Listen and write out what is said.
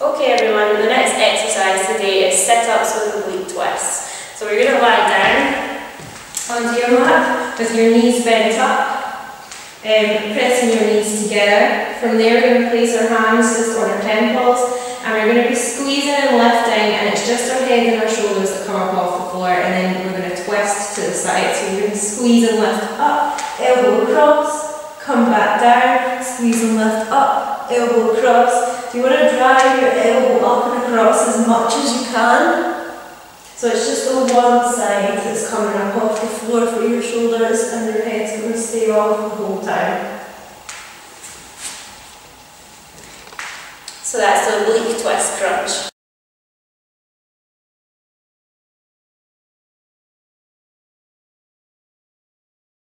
Okay everyone, the next exercise today is sit-ups with oblique twists. So we're going to lie down onto your mat with your knees bent up, um, pressing your knees together. From there we're going to place our hands just on our temples and we're going to be squeezing and lifting and it's just our head and our shoulders that come up off the floor and then we're going to twist to the side. So you're going to squeeze and lift up, elbow across, come back down, squeeze and lift up, elbow across, you want to drive your elbow up and across as much as you can. So it's just the one side that's coming up off the floor for your shoulders and your head's going to stay off the whole time. So that's the oblique twist crunch.